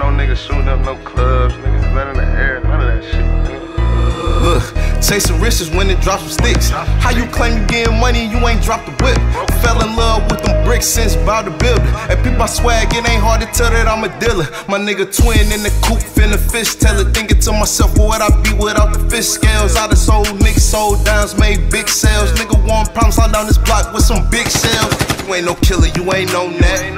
no niggas shooting up no clubs. None in the air, none of that shit. Look, riches when it drops some sticks. How you claim you getting money, you ain't dropped the whip. Fell in love with them bricks since about the building. And people my swag, it ain't hard to tell that I'm a dealer. My nigga twin in the coop, finna the fish teller. Thinking to myself, what I'd be without the fish scales. I done sold niggas, sold dimes, made big sales. Nigga, one problem, slide down this block with some big shells. You ain't no killer, you ain't no net.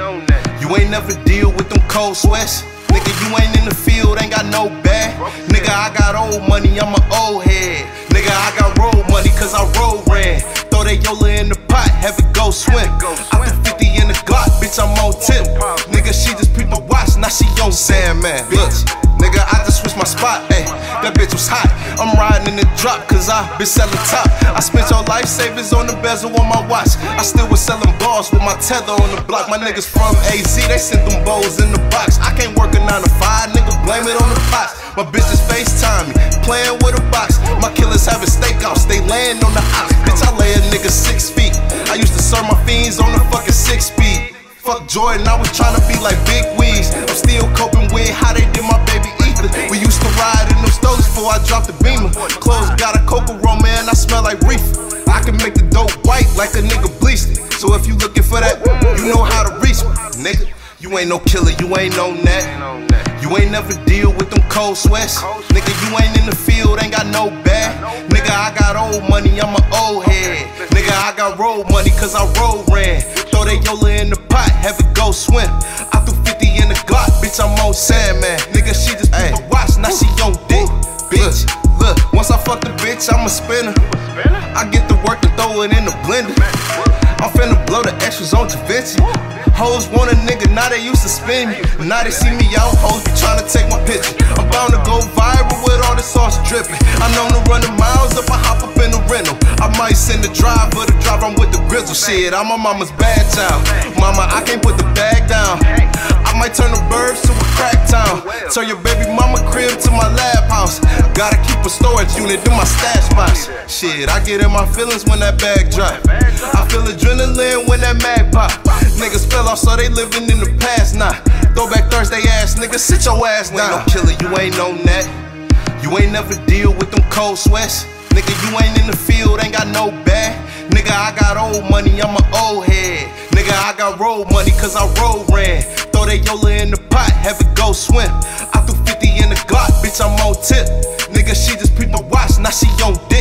You ain't never deal with them cold sweats. Nigga, you ain't in the field, ain't got no bag. Nigga, I got old money, I'm an old head. Nigga, I got road money, cause I road ran. Throw that Yola in the pot, have it go swim. I put 50 in the Glock, bitch, I'm on tip. Nigga, she just peeped the watch, now she on Sandman. Look, nigga, I just switched my spot, ayy. That bitch was hot. I'm riding in the drop, cause I been selling top. I spent all life savings on the bezel on my watch. I still was selling balls with my tether on the block. My niggas from AZ, they sent them bows in the box. I can't work a 9 to 5, nigga, blame it on the pots. My bitches FaceTime me, playing with a box. My killers having stakeouts, they laying on the ox. Bitch, I lay a nigga six feet. I used to serve my fiends on the fucking six speed. Fuck Jordan, I was trying to be like Big Meech. I'm still coping with how they did my baby Ether. We dropped the beamer. Clothes got a cocoa aroma and I smell like reefer. I can make the dope white like a nigga bleached it. So if you looking for that, you know how to reach me, nigga. You ain't no killer, you ain't no net. You ain't never deal with them cold sweats. Nigga, you ain't in the field, ain't got no bag. Nigga, I got old money, I'm an old head. Nigga, I got road money, cause I road ran. Throw that Yola in the pot, have it go swim. I threw 50 in the Glock, bitch, I'm on Sandman. Nigga, she just watch, now she once I fuck the bitch, I'm a spinner. I get the work and throw it in the blender. I'm finna blow the extras on Da. Hoes want a nigga, now they used to spin me. Now they see me out, hoes be tryna take my picture. I'm bound to go viral with all the sauce dripping. I know to run the miles if I hop up in the rental. I might send the driver to drive, I'm with the grizzle. Shit, I'm my mama's bad child. Mama, I can't put the bag down. I might turn the burbs to a crack town. Turn your baby mama crib to my lab. Gotta keep a storage unit in my stash box. Shit, I get in my feelings when that bag drop. I feel adrenaline when that mag pop. Niggas fell off, so they living in the past now. Throwback Thursday ass nigga, sit your ass down. Ain't no killer, you ain't no that. You ain't never deal with them cold sweats. Nigga, you ain't in the field, ain't got no bag. Nigga, I got old money, I'm an old head. Nigga, I got road money, cause I road ran. Throw that Yola in the pot, have it go swim. I threw 50 in the Glock, bitch, I'm now she on